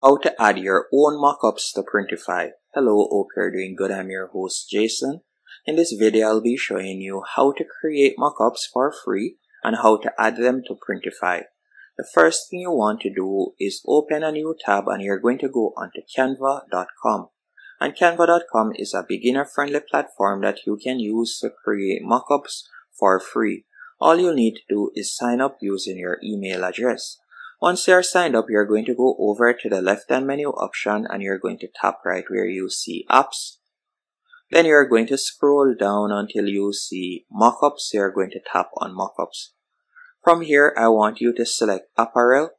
How to add your own mockups to Printify. Hello, hope you're doing good. I'm your host Jason. In this video, I'll be showing you how to create mockups for free and how to add them to Printify. The first thing you want to do is open a new tab and you're going to go onto canva.com. And canva.com is a beginner friendly platform that you can use to create mockups for free. All you need to do is sign up using your email address. Once you're signed up, you're going to go over to the left hand menu option and you're going to tap right where you see apps. Then you're going to scroll down until you see mockups. You're going to tap on mockups. From here, I want you to select apparel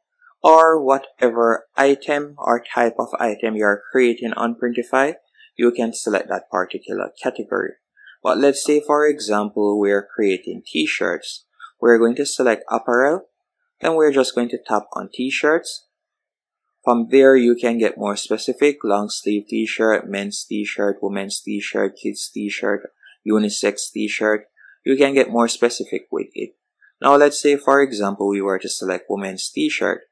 or whatever item or type of item you're creating on Printify. You can select that particular category. But let's say, for example, we're creating t-shirts. We're going to select apparel then we're just going to tap on t-shirts. From there, you can get more specific, long sleeve t-shirt, men's t-shirt, women's t-shirt, kids t-shirt, unisex t-shirt. You can get more specific with it. Now let's say for example we were to select women's t-shirt.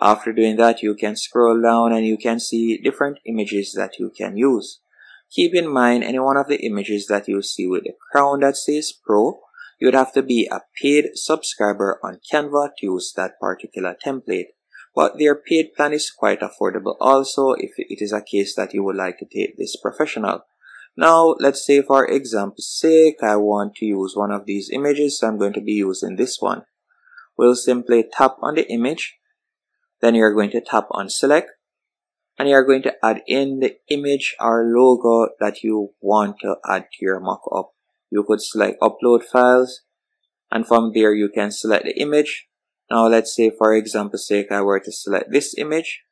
After doing that you can scroll down and you can see different images that you can use. Keep in mind any one of the images that you see with the crown that says pro you'd have to be a paid subscriber on Canva to use that particular template. But their paid plan is quite affordable also if it is a case that you would like to take this professional. Now, let's say for example's sake, I want to use one of these images, so I'm going to be using this one. We'll simply tap on the image, then you're going to tap on select, and you're going to add in the image or logo that you want to add to your mockup you could select upload files and from there you can select the image. Now let's say for example sake I were to select this image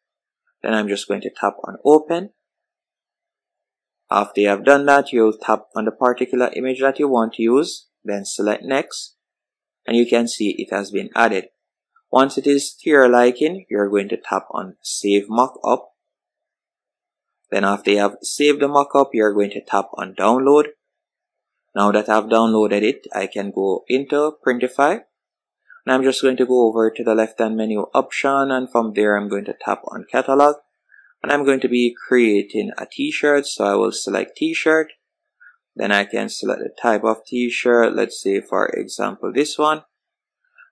then I'm just going to tap on open. After you have done that you'll tap on the particular image that you want to use then select next and you can see it has been added. Once it is to your liking you're going to tap on save mockup. Then after you have saved the mockup you're going to tap on download now that I've downloaded it, I can go into Printify. And I'm just going to go over to the left hand menu option and from there I'm going to tap on catalog. And I'm going to be creating a t-shirt. So I will select t-shirt. Then I can select the type of t-shirt. Let's say for example this one.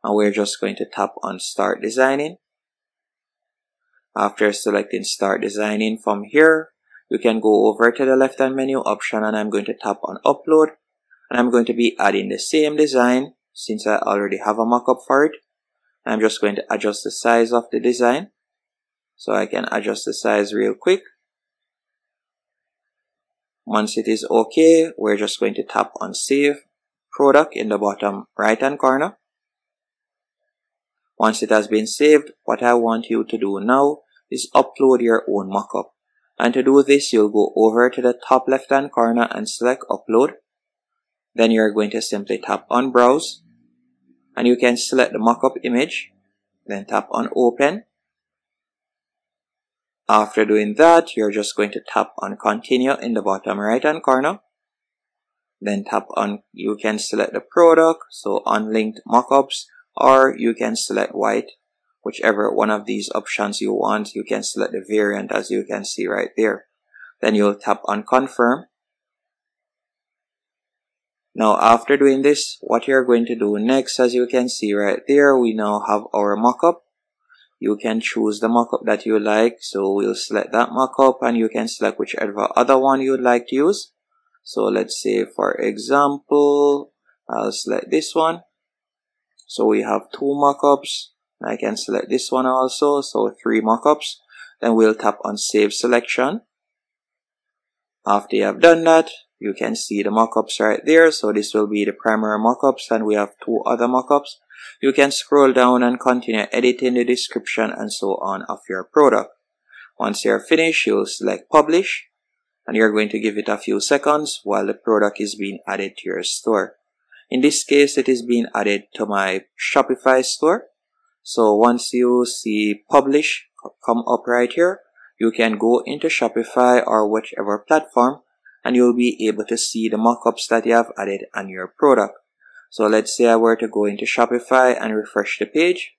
And we're just going to tap on start designing. After selecting start designing from here, you can go over to the left hand menu option and I'm going to tap on upload and I'm going to be adding the same design since I already have a mockup for it. I'm just going to adjust the size of the design. So I can adjust the size real quick. Once it is okay, we're just going to tap on save product in the bottom right hand corner. Once it has been saved, what I want you to do now is upload your own mockup. And to do this, you'll go over to the top left hand corner and select upload. Then you're going to simply tap on browse and you can select the mockup image. Then tap on open. After doing that, you're just going to tap on continue in the bottom right hand corner. Then tap on, you can select the product, so unlinked mockups, or you can select white, whichever one of these options you want. You can select the variant as you can see right there. Then you'll tap on confirm now after doing this, what you're going to do next, as you can see right there, we now have our mockup. You can choose the mockup that you like. So we'll select that mockup and you can select whichever other one you'd like to use. So let's say for example, I'll select this one. So we have two mockups. I can select this one also. So three mockups. Then we'll tap on save selection. After you have done that, you can see the mockups right there. So this will be the primary mockups and we have two other mockups. You can scroll down and continue editing the description and so on of your product. Once you're finished, you'll select publish and you're going to give it a few seconds while the product is being added to your store. In this case, it is being added to my Shopify store. So once you see publish come up right here, you can go into Shopify or whichever platform and you'll be able to see the mockups that you have added on your product. So let's say I were to go into Shopify and refresh the page.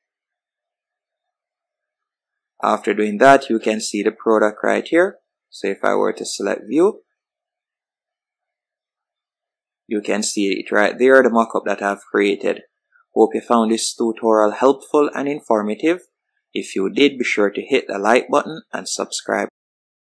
After doing that, you can see the product right here. So if I were to select view, you can see it right there, the mockup that I've created. Hope you found this tutorial helpful and informative. If you did, be sure to hit the like button and subscribe.